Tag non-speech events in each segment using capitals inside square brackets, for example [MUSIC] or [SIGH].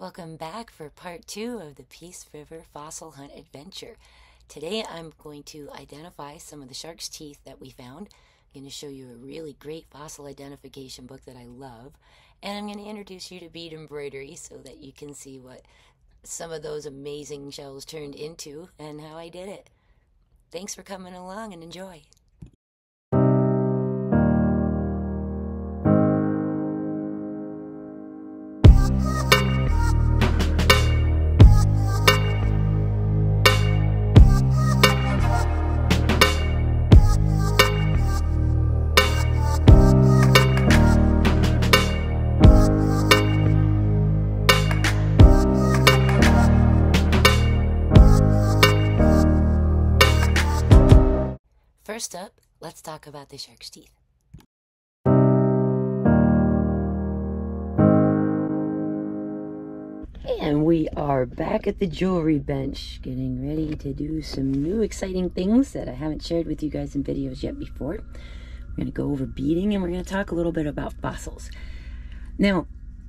Welcome back for part two of the Peace River Fossil Hunt Adventure. Today I'm going to identify some of the shark's teeth that we found. I'm going to show you a really great fossil identification book that I love. And I'm going to introduce you to bead embroidery so that you can see what some of those amazing shells turned into and how I did it. Thanks for coming along and enjoy. Talk about the shark's teeth. And we are back at the jewelry bench, getting ready to do some new exciting things that I haven't shared with you guys in videos yet before. We're going to go over beading and we're going to talk a little bit about fossils. Now,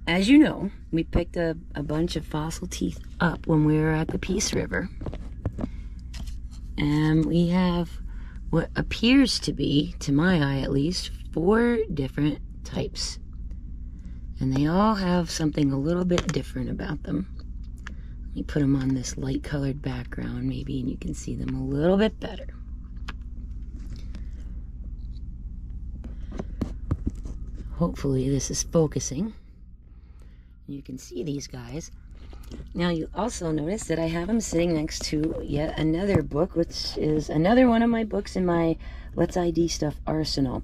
as you know, we picked a, a bunch of fossil teeth up when we were at the Peace River. And we have what appears to be, to my eye at least, four different types. And they all have something a little bit different about them. Let me put them on this light colored background maybe and you can see them a little bit better. Hopefully this is focusing. You can see these guys. Now you also notice that I have them sitting next to yet another book, which is another one of my books in my Let's ID Stuff arsenal.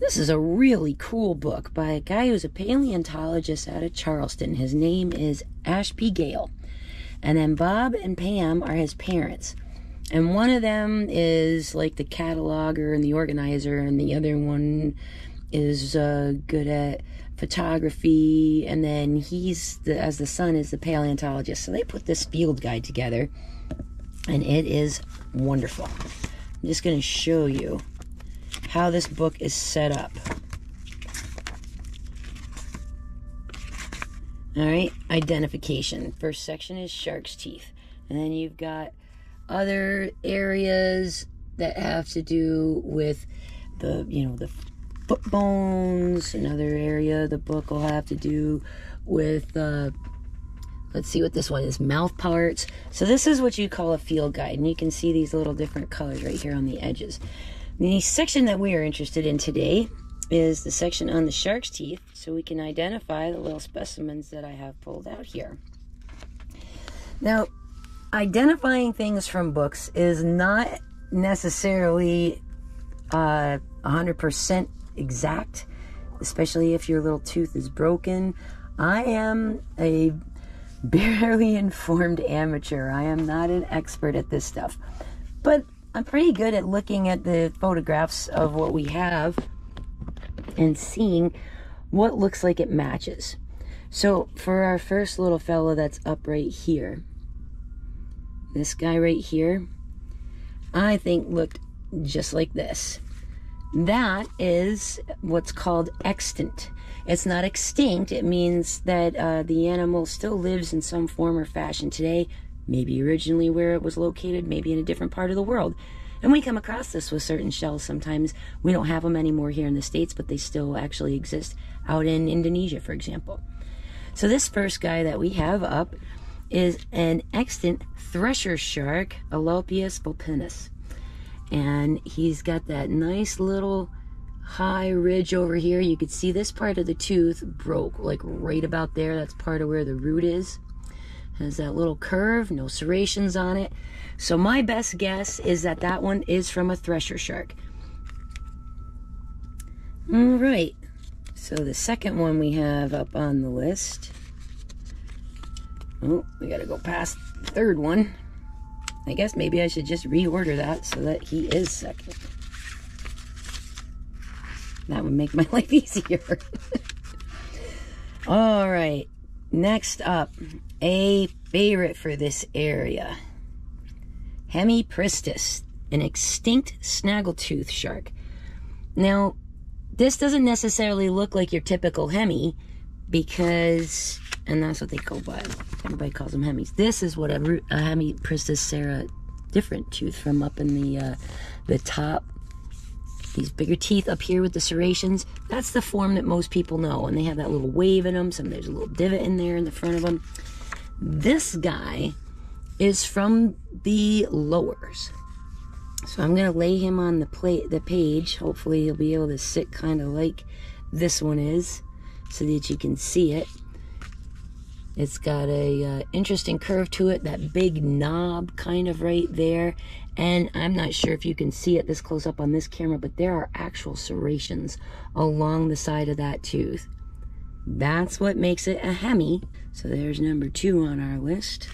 This is a really cool book by a guy who's a paleontologist out of Charleston. His name is Ashby Gale. And then Bob and Pam are his parents. And one of them is like the cataloger and the organizer, and the other one is uh, good at photography, and then he's the, as the son is the paleontologist. So they put this field guide together, and it is wonderful. I'm just going to show you how this book is set up. All right, identification. First section is shark's teeth, and then you've got other areas that have to do with the you know the foot bones. Another area the book will have to do with, uh, let's see what this one is, mouth parts. So this is what you call a field guide, and you can see these little different colors right here on the edges. The section that we are interested in today is the section on the shark's teeth, so we can identify the little specimens that I have pulled out here. Now, identifying things from books is not necessarily uh, 100% exact, especially if your little tooth is broken. I am a [LAUGHS] barely informed amateur. I am not an expert at this stuff. But I'm pretty good at looking at the photographs of what we have and seeing what looks like it matches. So for our first little fellow that's up right here, this guy right here, I think looked just like this. That is what's called extant. It's not extinct. It means that uh, the animal still lives in some form or fashion today, maybe originally where it was located, maybe in a different part of the world. And we come across this with certain shells sometimes. We don't have them anymore here in the States, but they still actually exist out in Indonesia, for example. So this first guy that we have up is an extant thresher shark, Alopias vulpinus and he's got that nice little high ridge over here. You could see this part of the tooth broke, like right about there. That's part of where the root is. Has that little curve, no serrations on it. So my best guess is that that one is from a thresher shark. All right. So the second one we have up on the list. Oh, we got to go past the third one. I guess maybe I should just reorder that so that he is second. That would make my [LAUGHS] life easier. [LAUGHS] All right, next up, a favorite for this area. Hemipristis, an extinct snaggletooth shark. Now, this doesn't necessarily look like your typical hemi because and that's what they go by. Everybody calls them Hemis. This is what a, a Hemipristis serra different tooth from up in the uh, the top. These bigger teeth up here with the serrations. That's the form that most people know, and they have that little wave in them. Some there's a little divot in there in the front of them. This guy is from the lowers. So I'm gonna lay him on the plate, the page. Hopefully he'll be able to sit kind of like this one is, so that you can see it. It's got a uh, interesting curve to it, that big knob kind of right there. And I'm not sure if you can see it this close up on this camera, but there are actual serrations along the side of that tooth. That's what makes it a Hemi. So there's number two on our list.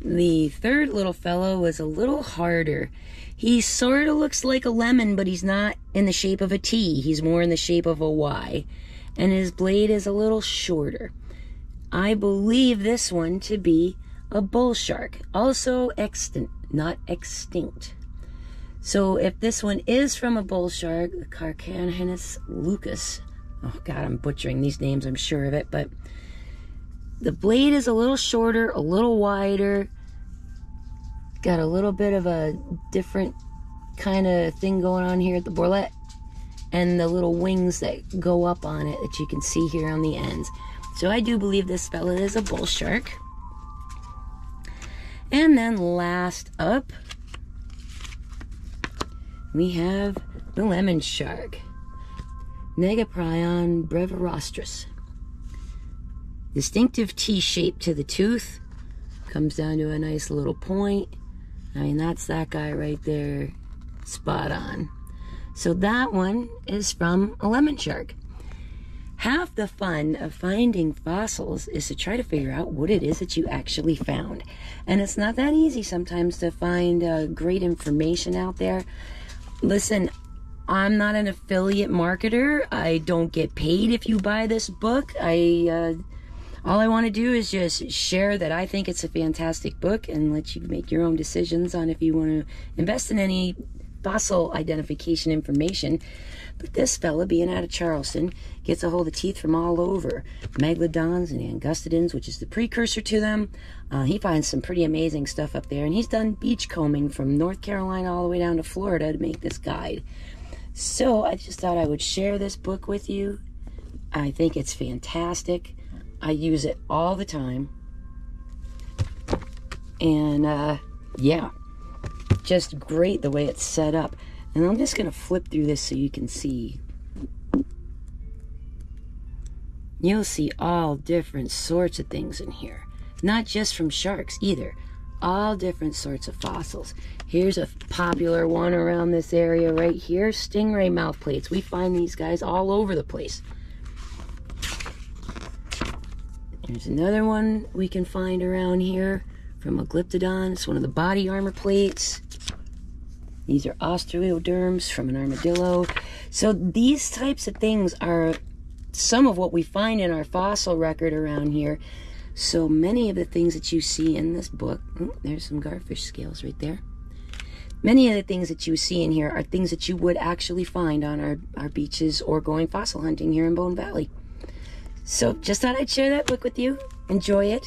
The third little fellow was a little harder. He sort of looks like a lemon, but he's not in the shape of a T. He's more in the shape of a Y and his blade is a little shorter. I believe this one to be a bull shark, also extant, not extinct. So if this one is from a bull shark, the Carcharodontis leucus, oh god, I'm butchering these names, I'm sure of it, but the blade is a little shorter, a little wider, got a little bit of a different kind of thing going on here at the bourlette and the little wings that go up on it that you can see here on the ends. So I do believe this fella is a bull shark. And then last up, we have the lemon shark, Negaprion brevirostris. Distinctive T-shape to the tooth, comes down to a nice little point. I mean, that's that guy right there, spot on. So that one is from a lemon shark. Half the fun of finding fossils is to try to figure out what it is that you actually found. And it's not that easy sometimes to find uh, great information out there. Listen, I'm not an affiliate marketer. I don't get paid if you buy this book. I uh, all I want to do is just share that I think it's a fantastic book and let you make your own decisions on if you want to invest in any fossil identification information. But this fella, being out of Charleston, gets a hold of teeth from all over. Megalodons and angustidens, which is the precursor to them. Uh, he finds some pretty amazing stuff up there. And he's done beach combing from North Carolina all the way down to Florida to make this guide. So I just thought I would share this book with you. I think it's fantastic. I use it all the time. And uh, yeah, just great the way it's set up. And I'm just going to flip through this so you can see. You'll see all different sorts of things in here. Not just from sharks either. All different sorts of fossils. Here's a popular one around this area right here. Stingray mouth plates. We find these guys all over the place. There's another one we can find around here from a Glyptodon. It's one of the body armor plates. These are osteoderms from an armadillo. So these types of things are some of what we find in our fossil record around here. So many of the things that you see in this book, oh, there's some garfish scales right there. Many of the things that you see in here are things that you would actually find on our, our beaches or going fossil hunting here in Bone Valley. So just thought I'd share that book with you. Enjoy it.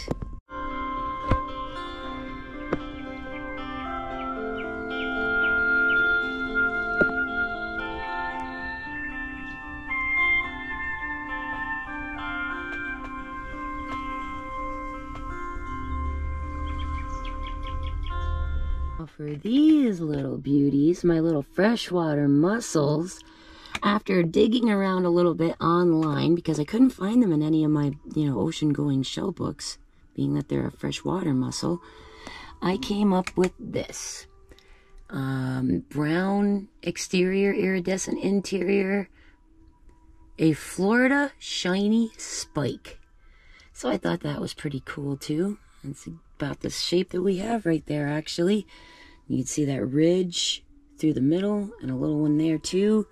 For these little beauties, my little freshwater mussels, after digging around a little bit online, because I couldn't find them in any of my, you know, ocean-going shell books, being that they're a freshwater mussel, I came up with this. Um, brown exterior, iridescent interior, a Florida shiny spike. So I thought that was pretty cool too. It's about the shape that we have right there, actually. You can see that ridge through the middle and a little one there too.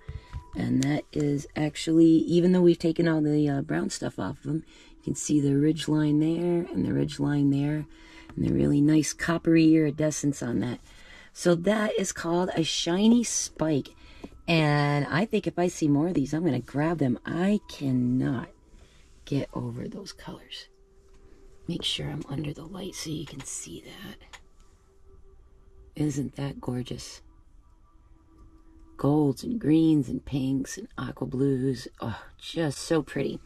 And that is actually, even though we've taken all the uh, brown stuff off of them, you can see the ridge line there and the ridge line there. And the really nice coppery iridescence on that. So that is called a shiny spike. And I think if I see more of these, I'm going to grab them. I cannot get over those colors. Make sure I'm under the light so you can see that. Isn't that gorgeous? Golds and greens and pinks and aqua blues. Oh, just so pretty.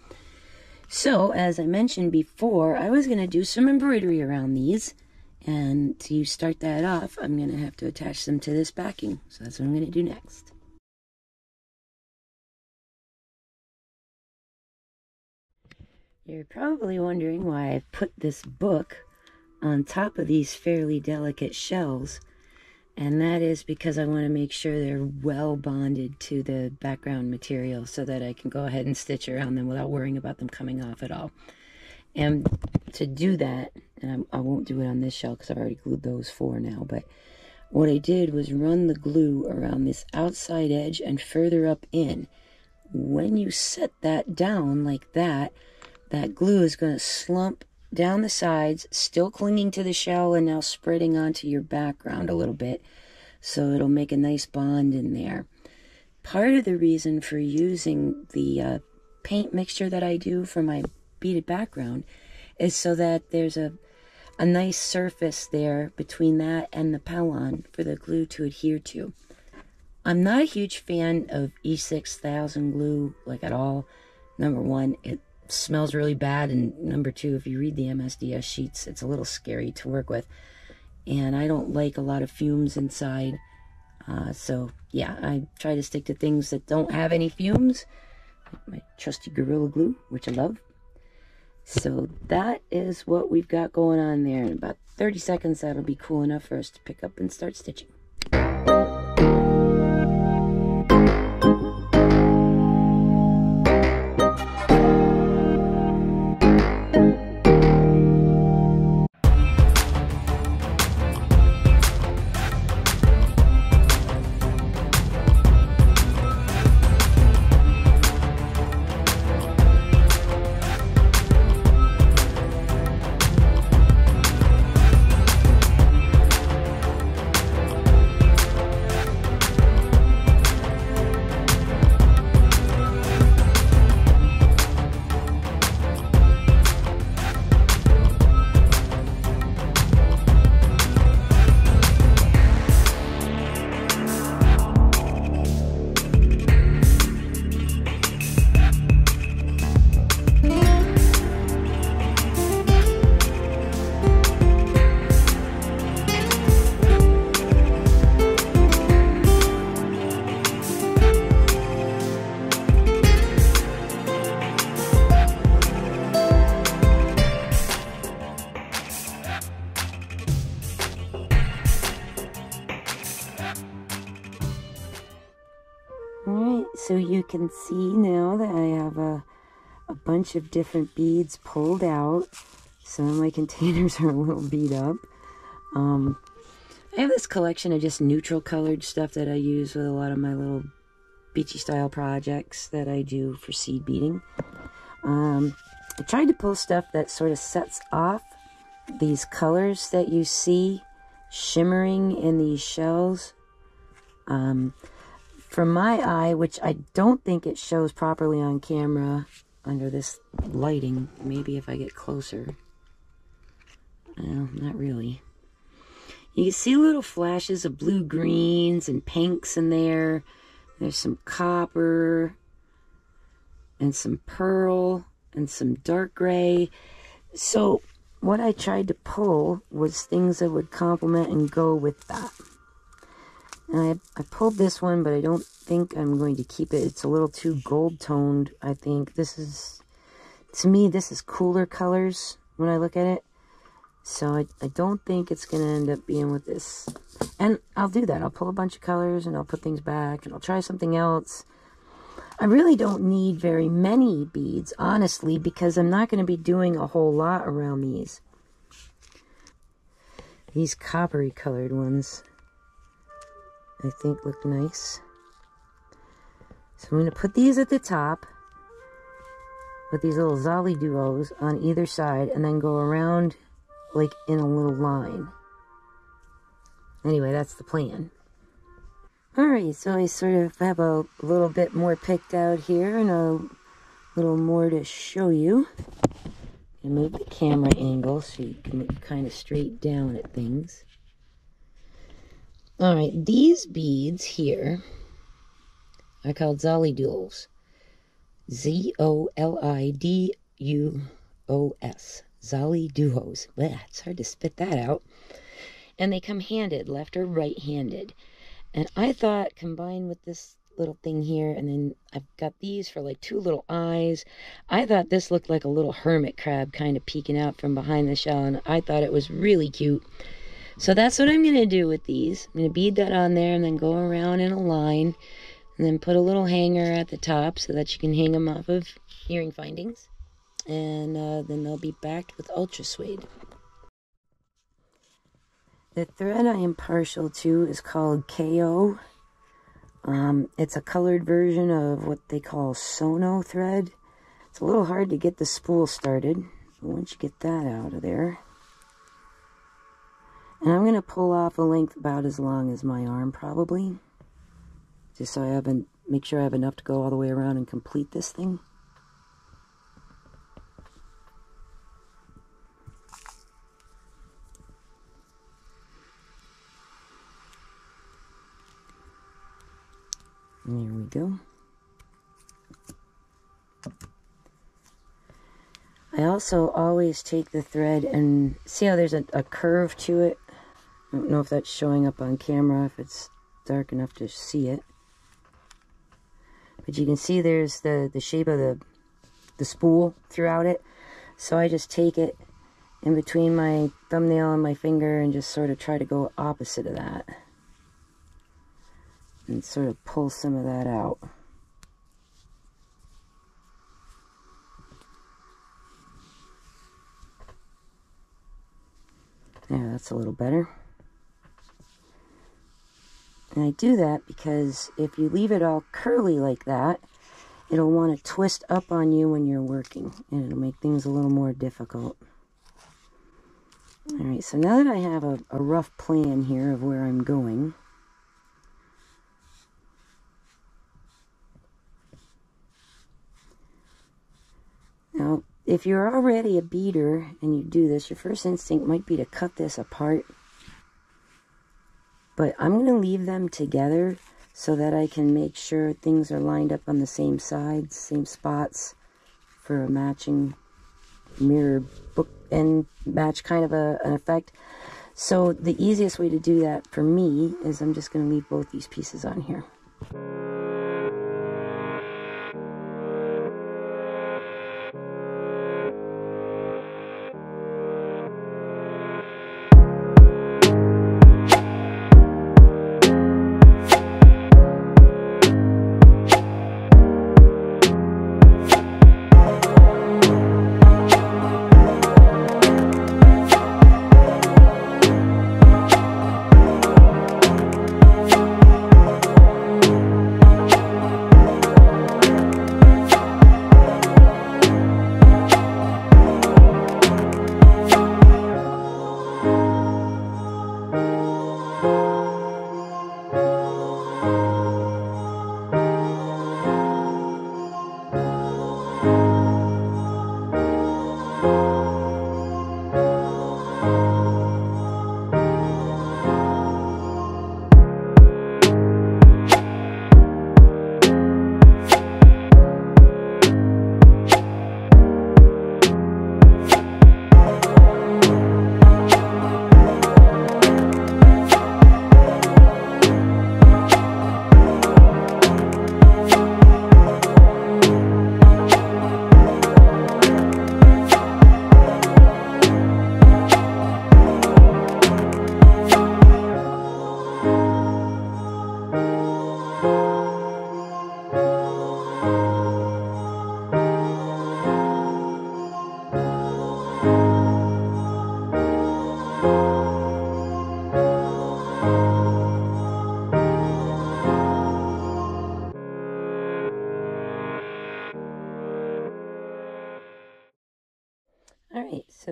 So, as I mentioned before, I was going to do some embroidery around these. And to start that off, I'm going to have to attach them to this backing. So that's what I'm going to do next. You're probably wondering why I've put this book on top of these fairly delicate shells. And that is because I want to make sure they're well bonded to the background material so that I can go ahead and stitch around them without worrying about them coming off at all. And to do that, and I, I won't do it on this shell because I've already glued those four now, but what I did was run the glue around this outside edge and further up in. When you set that down like that, that glue is going to slump down the sides, still clinging to the shell and now spreading onto your background a little bit. So it'll make a nice bond in there. Part of the reason for using the uh, paint mixture that I do for my beaded background is so that there's a a nice surface there between that and the Pellon for the glue to adhere to. I'm not a huge fan of E6000 glue, like at all. Number one, it smells really bad. And number two, if you read the MSDS sheets, it's a little scary to work with. And I don't like a lot of fumes inside. Uh, so, yeah, I try to stick to things that don't have any fumes. Like my trusty Gorilla Glue, which I love. So that is what we've got going on there. In about 30 seconds, that'll be cool enough for us to pick up and start stitching. See now that I have a, a bunch of different beads pulled out. Some of my [LAUGHS] containers are a little beat up. Um, I have this collection of just neutral colored stuff that I use with a lot of my little beachy style projects that I do for seed beading. Um, I tried to pull stuff that sort of sets off these colors that you see shimmering in these shells. Um, from my eye, which I don't think it shows properly on camera under this lighting, maybe if I get closer. Well, not really. You can see little flashes of blue greens and pinks in there. There's some copper and some pearl and some dark gray. So what I tried to pull was things that would complement and go with that. I, I pulled this one, but I don't think I'm going to keep it. It's a little too gold toned, I think. This is, to me, this is cooler colors when I look at it. So I, I don't think it's going to end up being with this. And I'll do that. I'll pull a bunch of colors and I'll put things back and I'll try something else. I really don't need very many beads, honestly, because I'm not going to be doing a whole lot around these. These coppery colored ones. I think look nice. So I'm going to put these at the top with these little Zoliduos on either side and then go around like in a little line. Anyway, that's the plan. Alright, so I sort of have a little bit more picked out here and a little more to show you. And move the camera angle so you can look kind of straight down at things. All right, these beads here are called Zoliduos. Z-O-L-I-D-U-O-S. Zoliduos. Well, it's hard to spit that out. And they come handed, left or right-handed. And I thought combined with this little thing here and then I've got these for like two little eyes. I thought this looked like a little hermit crab kind of peeking out from behind the shell and I thought it was really cute. So that's what I'm going to do with these. I'm going to bead that on there and then go around in a line and then put a little hanger at the top so that you can hang them off of earring findings. And uh, then they'll be backed with ultra suede. The thread I am partial to is called KO. Um, it's a colored version of what they call Sono thread. It's a little hard to get the spool started. But once you get that out of there. And I'm going to pull off a length about as long as my arm probably. Just so I have an, make sure I have enough to go all the way around and complete this thing. There we go. I also always take the thread and see how there's a, a, curve to it. I don't know if that's showing up on camera, if it's dark enough to see it. But you can see there's the, the shape of the, the spool throughout it. So I just take it in between my thumbnail and my finger and just sort of try to go opposite of that and sort of pull some of that out. Yeah, that's a little better. And I do that because if you leave it all curly like that, it'll want to twist up on you when you're working. And it'll make things a little more difficult. Alright, so now that I have a, a rough plan here of where I'm going, Now, if you're already a beader and you do this, your first instinct might be to cut this apart. But I'm going to leave them together so that I can make sure things are lined up on the same sides, same spots for a matching mirror book and match kind of a, an effect. So the easiest way to do that for me is I'm just going to leave both these pieces on here.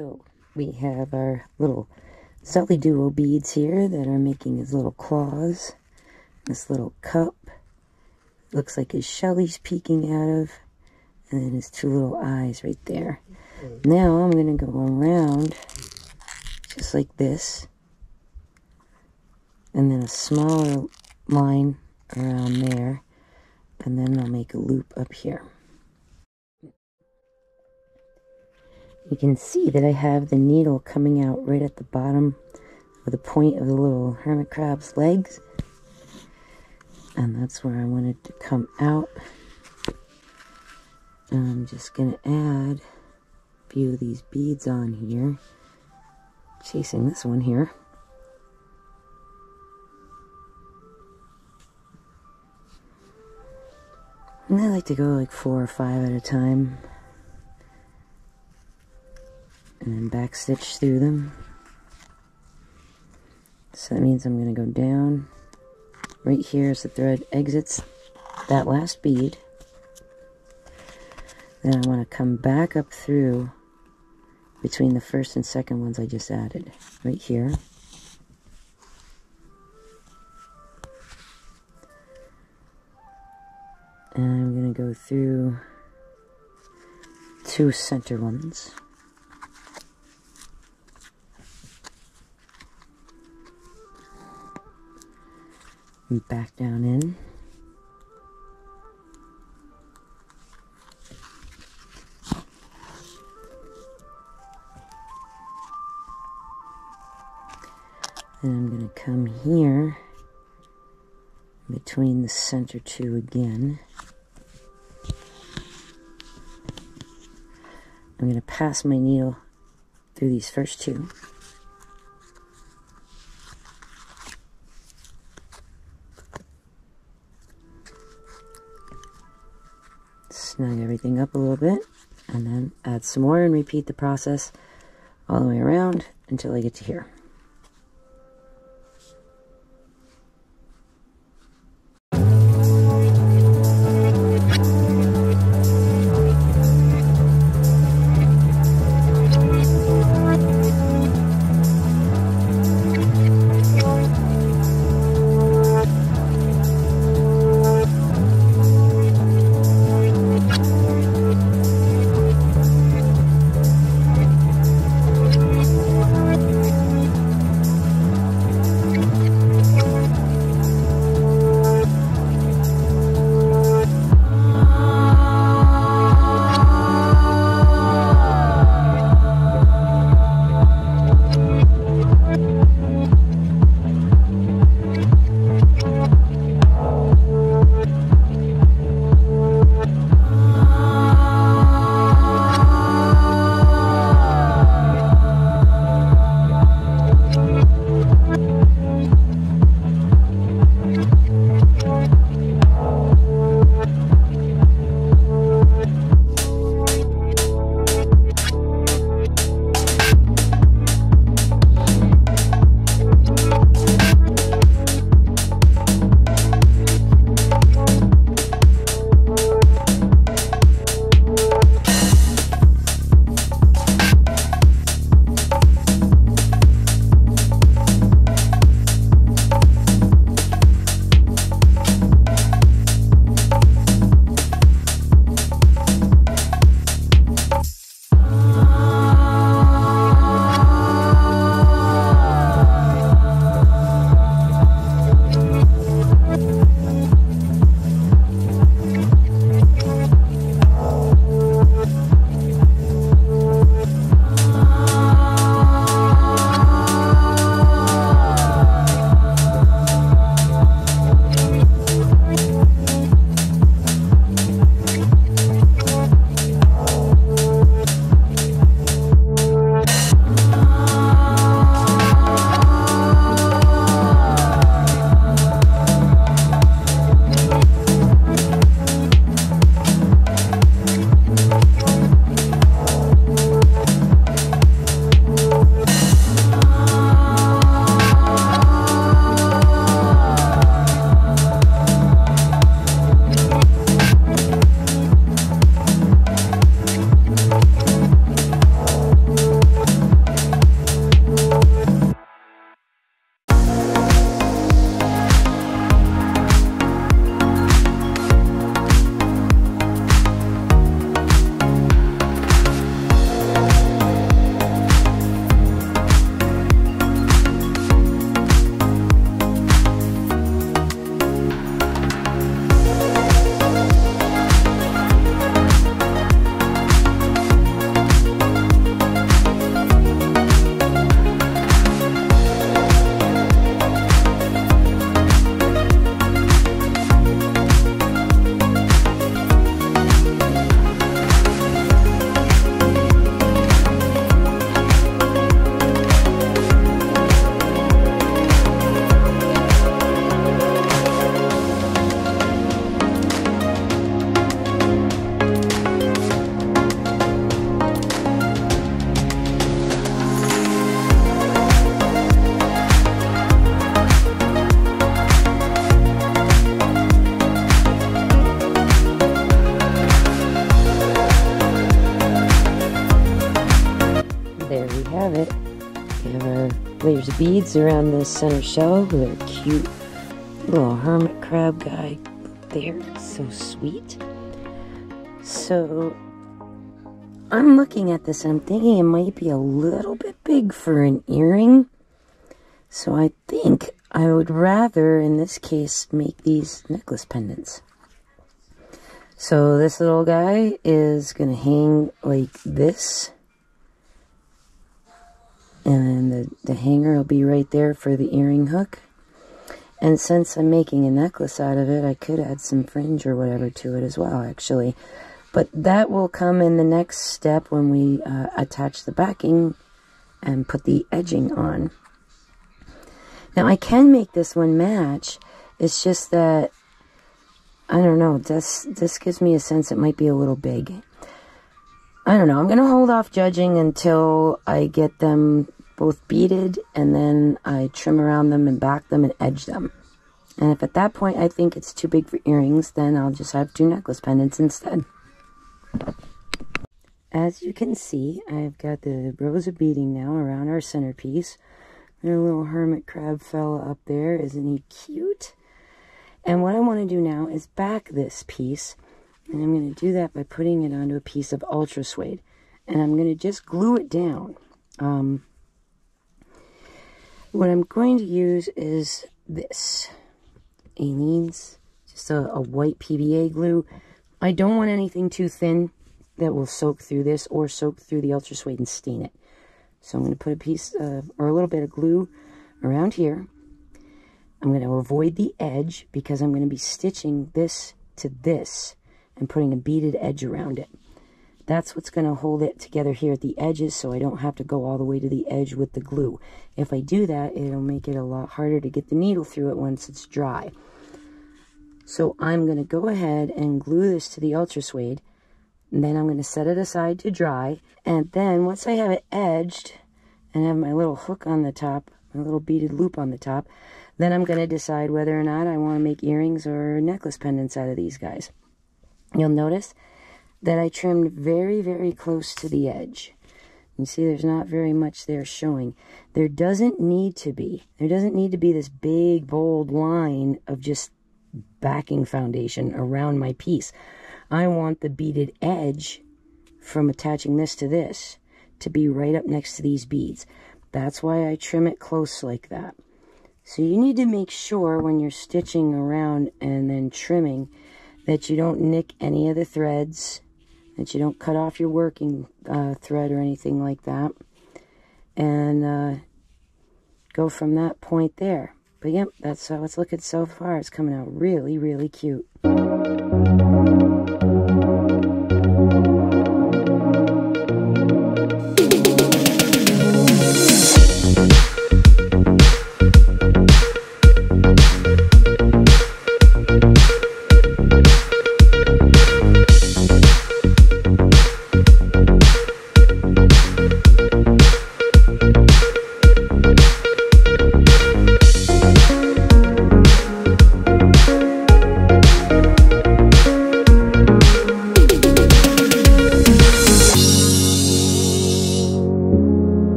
So we have our little Zoliduo beads here that are making his little claws. This little cup looks like his shelly's peeking out of. and then his two little eyes right there. Now I'm going to go around just like this, and then a smaller line around there, and then I'll make a loop up here. You can see that I have the needle coming out right at the bottom of the point of the little hermit crab's legs. And that's where I wanted to come out. And I'm just going to add a few of these beads on here. Chasing this one here. And I like to go like four or five at a time. And then back stitch through them. So that means I'm going to go down. Right here as the thread exits that last bead. Then I want to come back up through between the first and second ones I just added. Right here. And I'm going to go through two center ones. And back down in. And I'm going to come here between the center two again. I'm going to pass my needle through these first two. Everything up a little bit and then add some more and repeat the process all the way around until I get to here. Of beads around the center shell our cute little hermit crab guy there. So sweet. So I'm looking at this and I'm thinking it might be a little bit big for an earring. So I think I would rather, in this case, make these necklace pendants. So this little guy is going to hang like this. And the, the hanger will be right there for the earring hook. And since I'm making a necklace out of it, I could add some fringe or whatever to it as well, actually. But that will come in the next step when we uh, attach the backing and put the edging on. Now I can make this one match. It's just that, I don't know, this, this gives me a sense it might be a little big. I don't know. I'm going to hold off judging until I get them both beaded and then I trim around them and back them and edge them. And if at that point I think it's too big for earrings, then I'll just have two necklace pendants instead. As you can see, I've got the rows of beading now around our centerpiece. Our little hermit crab fella up there. Isn't he cute? And what I want to do now is back this piece. And I'm going to do that by putting it onto a piece of ultra suede. And I'm going to just glue it down. Um, what I'm going to use is this. Aleene's. Just a, a white PVA glue. I don't want anything too thin that will soak through this or soak through the ultra suede and stain it. So I'm going to put a piece of, or a little bit of glue around here. I'm going to avoid the edge because I'm going to be stitching this to this and putting a beaded edge around it. That's what's going to hold it together here at the edges so I don't have to go all the way to the edge with the glue. If I do that, it'll make it a lot harder to get the needle through it once it's dry. So I'm going to go ahead and glue this to the ultra suede and then I'm going to set it aside to dry. And then once I have it edged and have my little hook on the top, my little beaded loop on the top, then I'm going to decide whether or not I want to make earrings or necklace pendants out of these guys. You'll notice that I trimmed very, very close to the edge. You see there's not very much there showing. There doesn't need to be. There doesn't need to be this big, bold line of just backing foundation around my piece. I want the beaded edge from attaching this to this to be right up next to these beads. That's why I trim it close like that. So you need to make sure when you're stitching around and then trimming that you don't nick any of the threads, that you don't cut off your working uh, thread or anything like that. And uh, go from that point there. But yep, that's how it's looking so far. It's coming out really, really cute.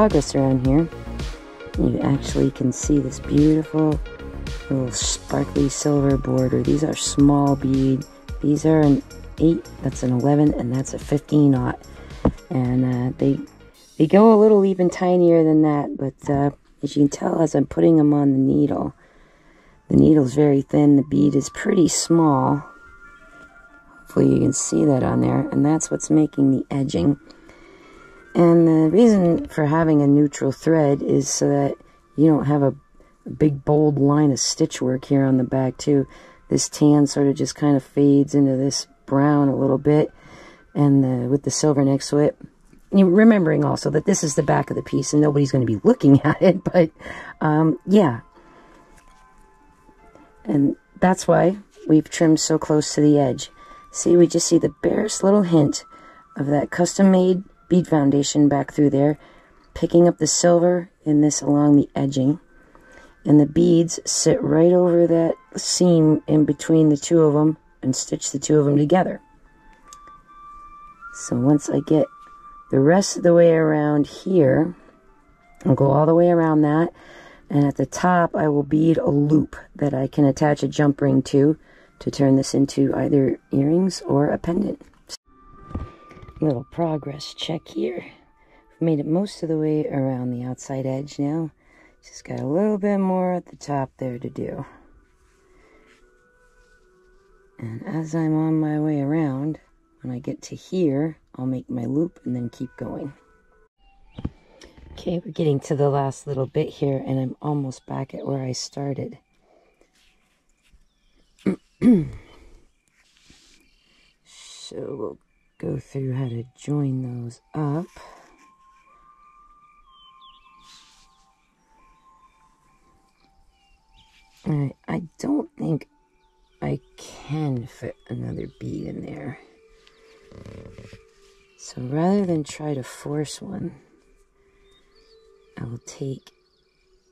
Progress around here. You actually can see this beautiful little sparkly silver border. These are small bead. These are an 8, that's an 11, and that's a 15 aught. And uh, they they go a little even tinier than that, but uh, as you can tell as I'm putting them on the needle, the needle's very thin, the bead is pretty small. Hopefully you can see that on there, and that's what's making the edging. And the reason for having a neutral thread is so that you don't have a, a big bold line of stitch work here on the back too. This tan sort of just kind of fades into this brown a little bit, and the, with the silver next to it. remembering also that this is the back of the piece and nobody's going to be [LAUGHS] looking at it, but um, yeah, and that's why we've trimmed so close to the edge. See, we just see the barest little hint of that custom-made bead foundation back through there, picking up the silver in this along the edging. And the beads sit right over that seam in between the two of them and stitch the two of them together. So once I get the rest of the way around here, I'll go all the way around that, and at the top, I will bead a loop that I can attach a jump ring to to turn this into either earrings or a pendant. Little progress check here. We've made it most of the way around the outside edge now. Just got a little bit more at the top there to do. And as I'm on my way around, when I get to here, I'll make my loop and then keep going. Okay, we're getting to the last little bit here, and I'm almost back at where I started. [CLEARS THROAT] so we'll go through how to join those up. Alright, I don't think I can fit another bead in there. So rather than try to force one, I will take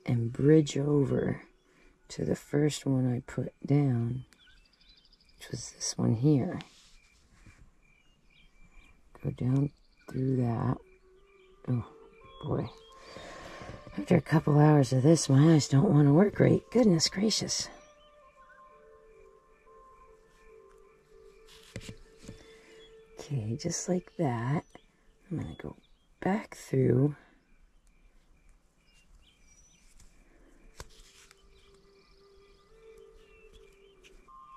and bridge over to the first one I put down, which was this one here. Go down through that. Oh, boy. After a couple hours of this, my eyes don't want to work great. Goodness gracious. Okay, just like that. I'm going to go back through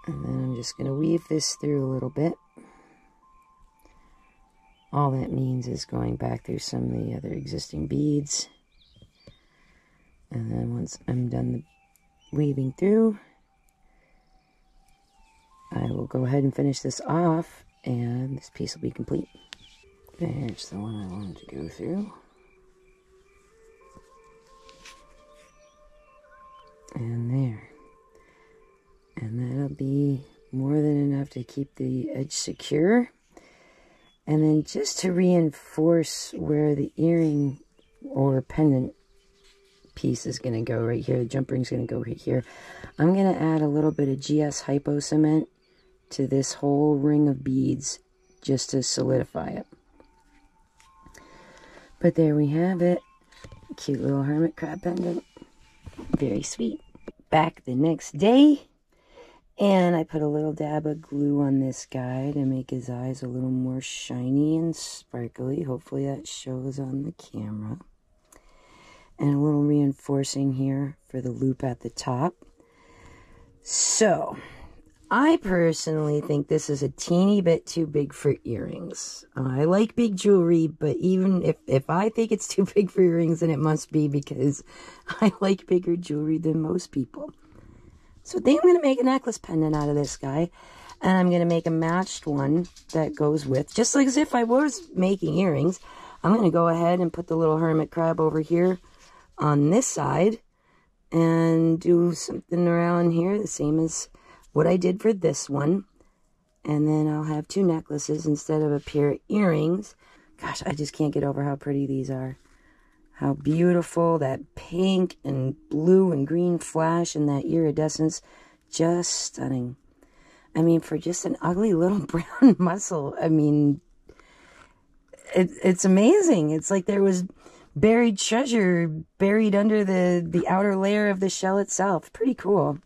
And then I'm just going to weave this through a little bit. All that means is going back through some of the other existing beads. And then once I'm done weaving through, I will go ahead and finish this off and this piece will be complete. There's the one I wanted to go through. And there and that'll be more than enough to keep the edge secure. And then just to reinforce where the earring or pendant piece is going to go right here, the jump ring's going to go right here, I'm going to add a little bit of GS Hypo Cement to this whole ring of beads just to solidify it. But there we have it. Cute little hermit crab pendant. Very sweet. Back the next day and I put a little dab of glue on this guy to make his eyes a little more shiny and sparkly. Hopefully that shows on the camera. And a little reinforcing here for the loop at the top. So, I personally think this is a teeny bit too big for earrings. Uh, I like big jewelry, but even if, if I think it's [LAUGHS] too big for earrings, then it must be because [LAUGHS] I like bigger jewelry than most people. So I think I'm going to make a necklace pendant out of this guy. And I'm going to make a matched one that goes with, just like as if I was making earrings. I'm going to go ahead and put the little hermit crab over here on this side and do something around here, the same as what I did for this one. And then I'll have two necklaces instead of a pair of earrings. Gosh, I just can't get over how pretty these are. How beautiful that pink and blue and green flash and that iridescence. Just stunning. I mean, for just an ugly little [LAUGHS] brown mussel, I mean, it, it's amazing. It's like there was buried treasure buried under the, the outer layer of the shell itself. Pretty cool.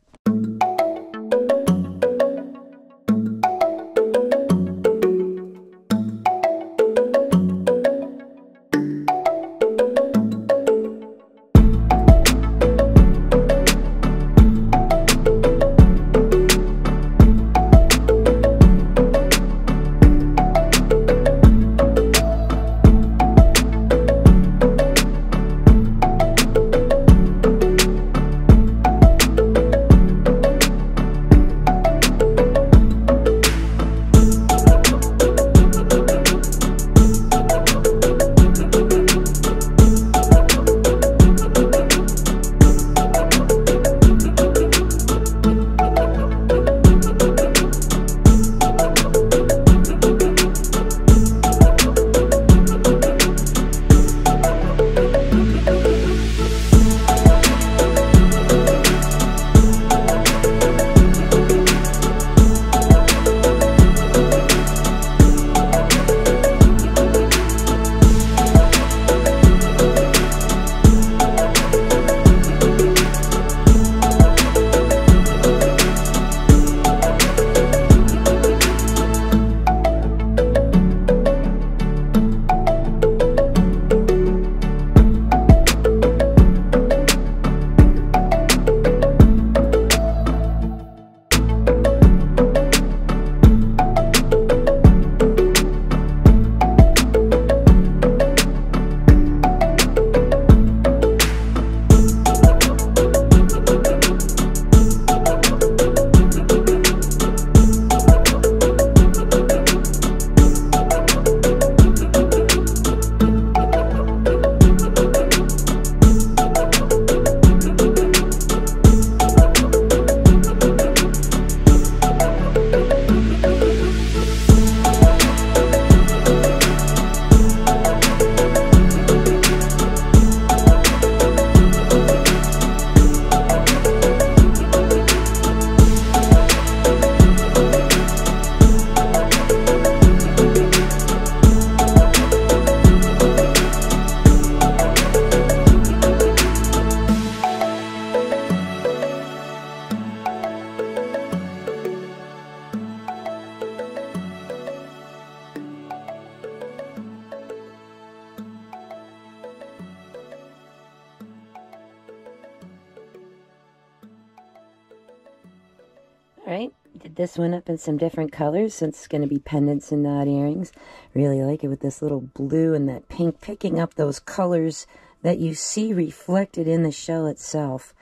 This one up in some different colors since it's going to be pendants and not earrings. Really like it with this little blue and that pink, picking up those colors that you see reflected in the shell itself.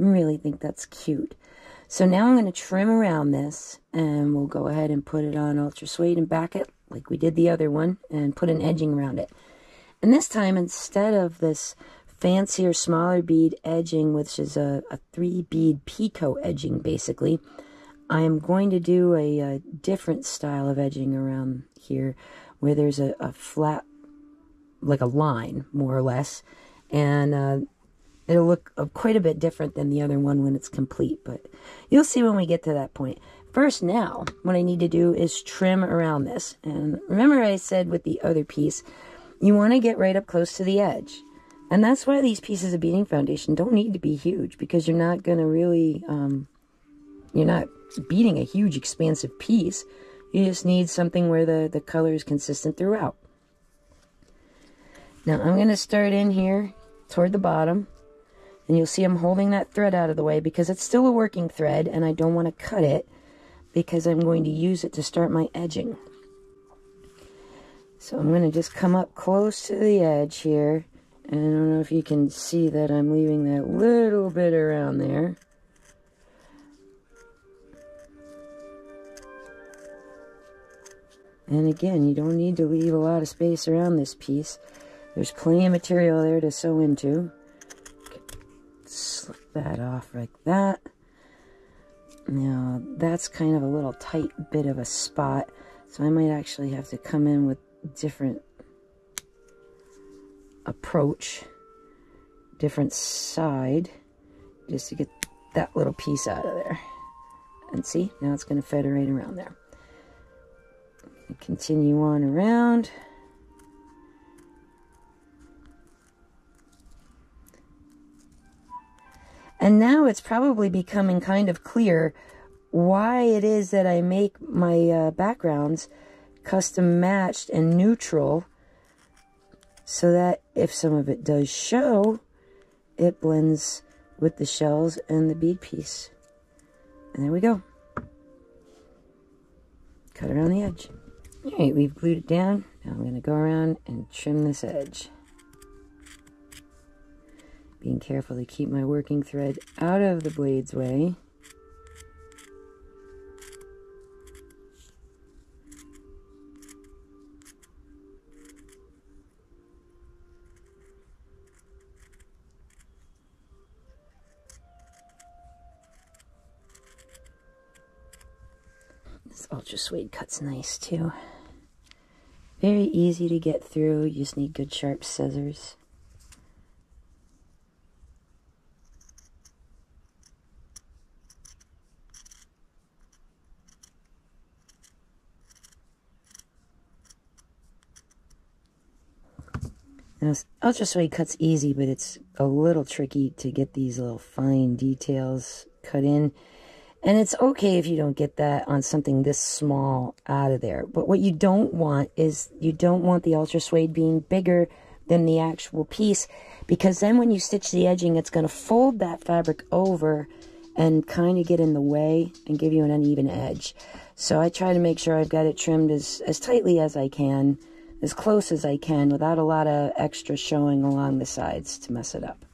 I really think that's cute. So now I'm going to trim around this and we'll go ahead and put it on ultra suede and back it like we did the other one and put an edging around it. And this time instead of this fancier smaller bead edging which is a, a three bead picot edging basically I am going to do a, a, different style of edging around here where there's a, a flat, like a line, more or less. And uh, it'll look uh, quite a bit different than the other one when it's complete. But you'll see when we get to that point. First now, what I need to do is trim around this. And remember I said with the other piece, you want to get right up close to the edge. And that's why these pieces of beading foundation don't need to be huge because you're not going to really, um, you're not beading a huge expansive piece. You just need something where the, the color is consistent throughout. Now I'm going to start in here toward the bottom. And you'll see I'm holding that thread out of the way because it's still a working thread and I don't want to cut it because I'm going to use it to start my edging. So I'm going to just come up close to the edge here. And I don't know if you can see that I'm leaving that little bit around there. And again, you don't need to leave a lot of space around this piece. There's plenty of material there to sew into. Slip that off like that. Now, that's kind of a little tight bit of a spot. So I might actually have to come in with different approach, different side, just to get that little piece out of there. And see, now it's going to federate around there continue on around. And now it's probably becoming kind of clear why it is that I make my uh, backgrounds custom matched and neutral so that if some of it does show, it blends with the shells and the bead piece. And there we go. Cut around the edge. All right, we've glued it down. Now I'm going to go around and trim this edge. Being careful to keep my working thread out of the blade's way. This ultra suede cut's nice too. Very easy to get through. You just need good sharp scissors. Now, ultra suede cut's easy, but it's a little tricky to get these little fine details cut in. And it's okay if you don't get that on something this small out of there. But what you don't want is you don't want the ultra suede being bigger than the actual piece because then when you stitch the edging, it's going to fold that fabric over and kind of get in the way and give you an uneven edge. So I try to make sure I've got it trimmed as, as tightly as I can, as close as I can without a lot of extra showing along the sides to mess it up.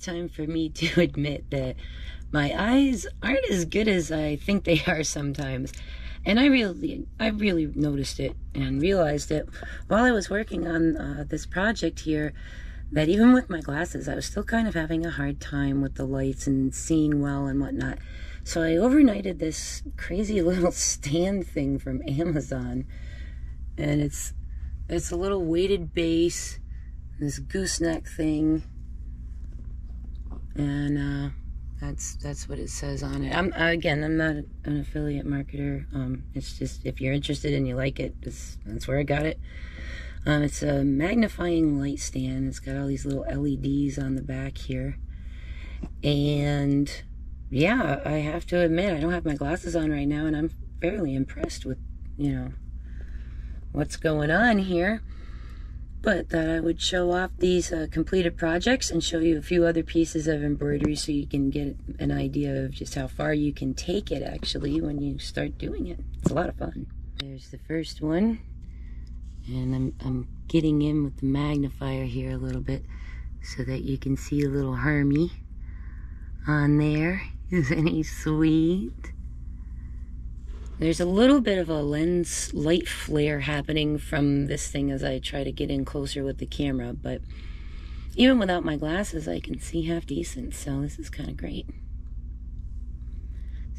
Time for me to [LAUGHS] admit that my eyes aren't as good as I think they are sometimes. And I really, I really noticed it and realized it while I was working on uh, this project here. That even with my glasses, I was still kind of having a hard time with the lights and seeing well and whatnot. So I overnighted this crazy [LAUGHS] little stand thing from Amazon, and it's it's a little weighted base, this gooseneck thing, and uh, that's that's what it says on it. I'm again, I'm not an affiliate marketer. Um, it's just if you're interested and you like it, that's where I got it. Um, it's a magnifying light stand. It's got all these little LEDs on the back here, and yeah, I have to admit I don't have my glasses on right now, and I'm fairly impressed with you know, what's going on here. But that I would show off these uh, completed projects and show you a few other pieces of embroidery so you can get an idea of just how far you can take it actually when you start doing it. It's a lot of fun. There's the first one. And I'm, I'm getting in with the magnifier here a little bit so that you can see a little Hermie on there. [LAUGHS] Isn't he sweet? There's a little bit of a lens light flare happening from this thing as I try to get in closer with the camera, but even without my glasses, I can see half decent, so this is kind of great.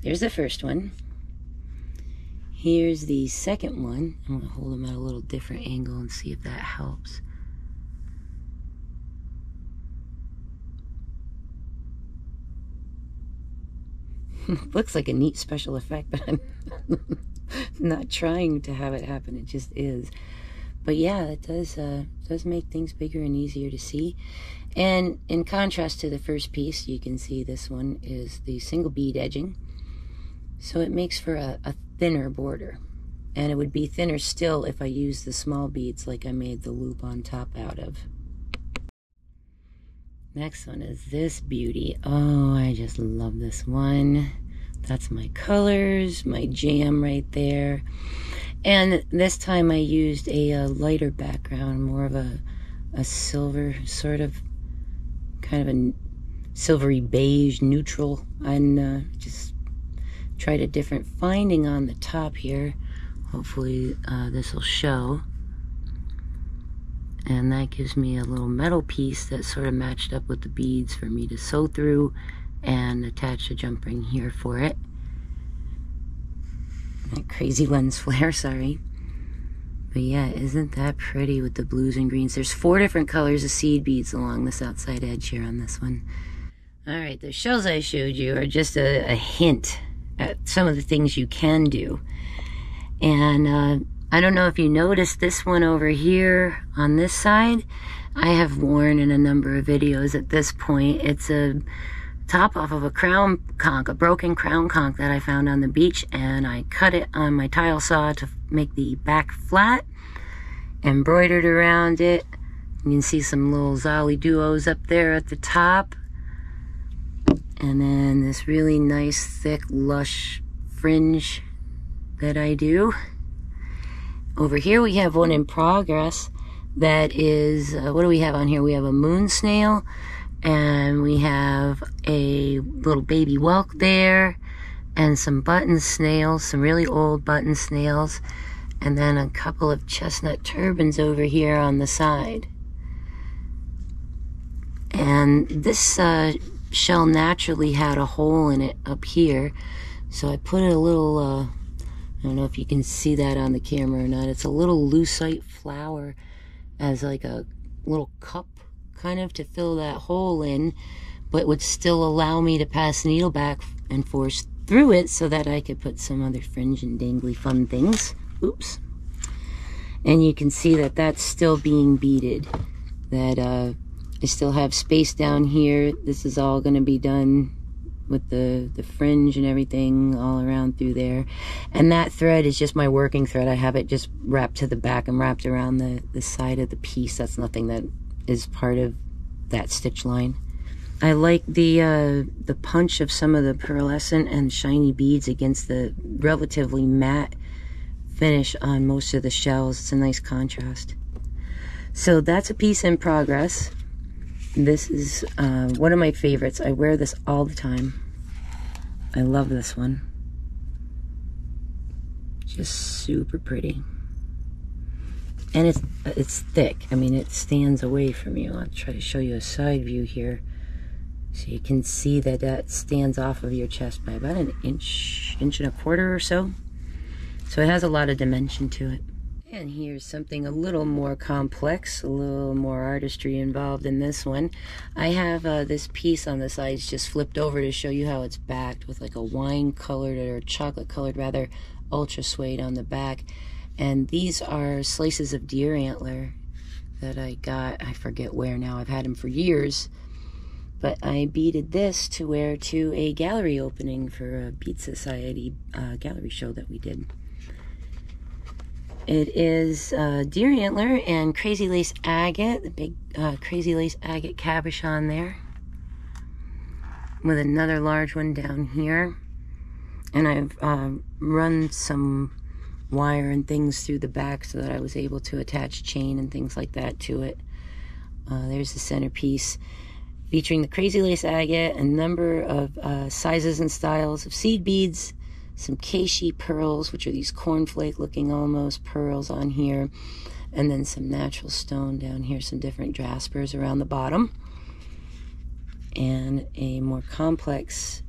There's the first one. Here's the second one. I'm going to hold them at a little different angle and see if that helps. [LAUGHS] looks like a neat special effect, but I'm [LAUGHS] not trying to have it happen. It just is. But yeah, it does uh, does make things bigger and easier to see. And in contrast to the first piece, you can see this one is the single bead edging. So it makes for a, a thinner border. And it would be thinner still if I used the small beads like I made the loop on top out of. Next one is this beauty. Oh, I just love this one. That's my colors, my jam right there. And this time I used a, a lighter background, more of a, a silver sort of, kind of a silvery beige neutral. And uh, just tried a different finding on the top here. Hopefully uh, this will show and that gives me a little metal piece that sort of matched up with the beads for me to sew through and attach a jump ring here for it. That crazy lens flare [LAUGHS] sorry. But yeah isn't that pretty with the blues and greens? There's four different colors of seed beads along this outside edge here on this one. All right the shells i showed you are just a, a hint at some of the things you can do. And uh, I don't know if you noticed this one over here on this side. I have worn in a number of videos at this point. It's a top off of a crown conch, a broken crown conch that I found on the beach, and I cut it on my tile saw to make the back flat, embroidered around it. You can see some little Zoliduos up there at the top. And then this really nice, thick, lush fringe that I do. Over here we have one in progress that is, uh, what do we have on here? We have a moon snail and we have a little baby whelk there and some button snails, some really old button snails, and then a couple of chestnut turbans over here on the side. And this uh, shell naturally had a hole in it up here, so I put a little uh, I don't know if you can see that on the camera or not. It's a little lucite flower as like a little cup kind of to fill that hole in, but would still allow me to pass needle back and forth through it so that I could put some other fringe and dangly fun things. Oops. And you can see that that's still being beaded. That uh, I still have space down here. This is all going to be done with the, the fringe and everything all around through there. And that thread is just my working thread. I have it just wrapped to the back and wrapped around the, the side of the piece. That's nothing that is part of that stitch line. I like the uh, the punch of some of the pearlescent and shiny beads against the relatively matte finish on most of the shells. It's a nice contrast. So that's a piece in progress. This is uh, one of my favorites. I wear this all the time. I love this one. Just super pretty. And it's it's thick. I mean, it stands away from you. I'll try to show you a side view here. So you can see that that stands off of your chest by about an inch, inch and a quarter or so. So it has a lot of dimension to it. And here's something a little more complex, a little more artistry involved in this one. I have uh, this piece on the sides just flipped over to show you how it's backed with like a wine colored or chocolate colored rather ultra suede on the back. And these are slices of deer antler that I got, I forget where now, I've had them for years. But I beaded this to wear to a gallery opening for a Bead Society uh, gallery show that we did. It is uh, deer antler and crazy lace agate, the big uh, crazy lace agate cabochon there, with another large one down here. And I've uh, run some wire and things through the back so that I was able to attach chain and things like that to it. Uh, there's the centerpiece featuring the crazy lace agate, a number of uh, sizes and styles of seed beads, some Keishi pearls, which are these cornflake looking almost pearls on here, and then some natural stone down here, some different jaspers around the bottom, and a more complex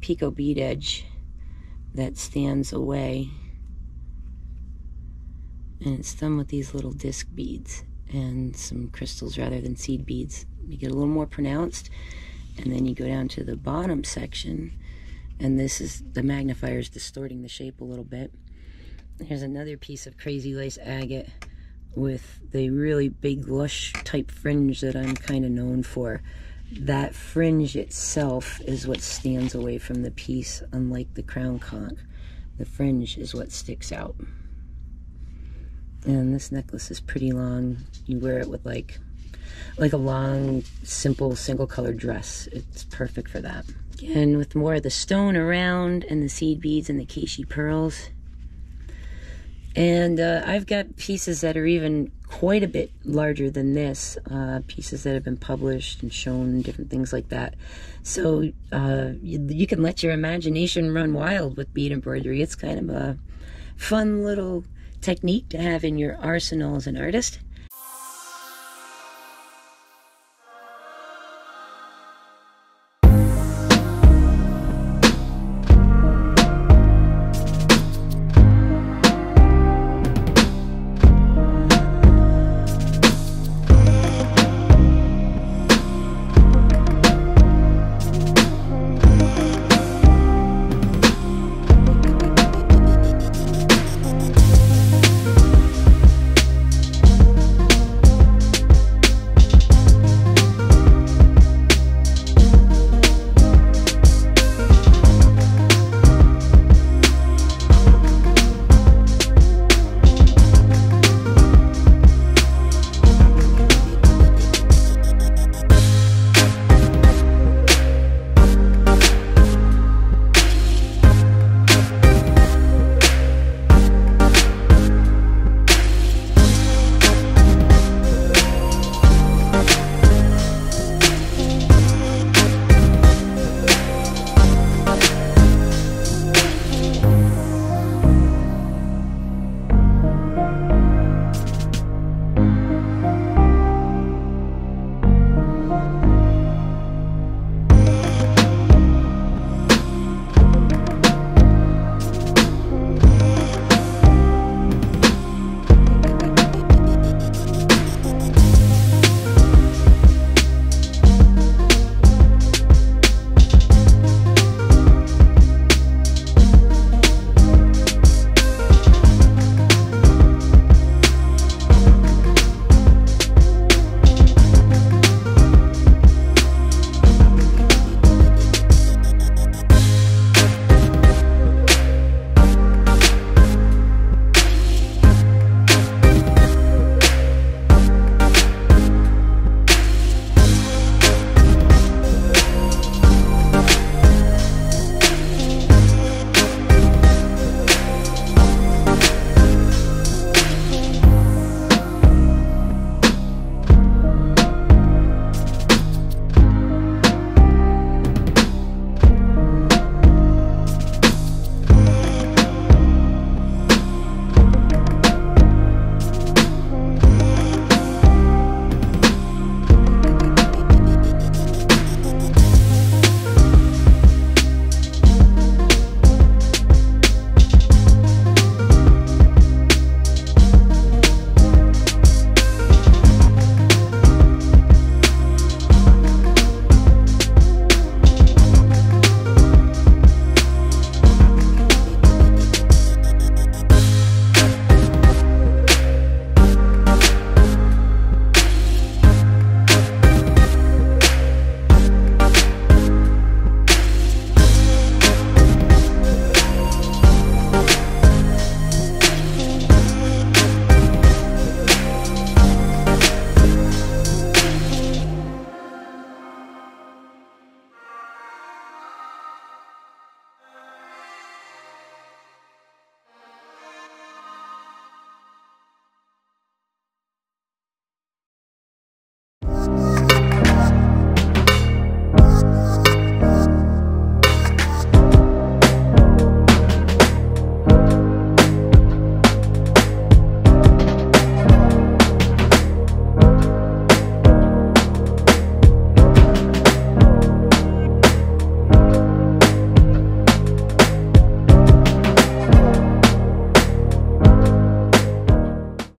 picot bead edge that stands away. And it's done with these little disc beads and some crystals rather than seed beads. You get a little more pronounced, and then you go down to the bottom section and this is the magnifier is distorting the shape a little bit. Here's another piece of crazy lace agate with the really big lush type fringe that I'm kind of known for. That fringe itself is what stands away from the piece, unlike the crown conch. The fringe is what sticks out. And this necklace is pretty long. You wear it with like like a long, simple, single colored dress. It's perfect for that. And with more of the stone around and the seed beads and the Keishi pearls. And uh, I've got pieces that are even quite a bit larger than this, uh, pieces that have been published and shown, different things like that. So uh, you, you can let your imagination run wild with bead embroidery. It's kind of a fun little technique to have in your arsenal as an artist.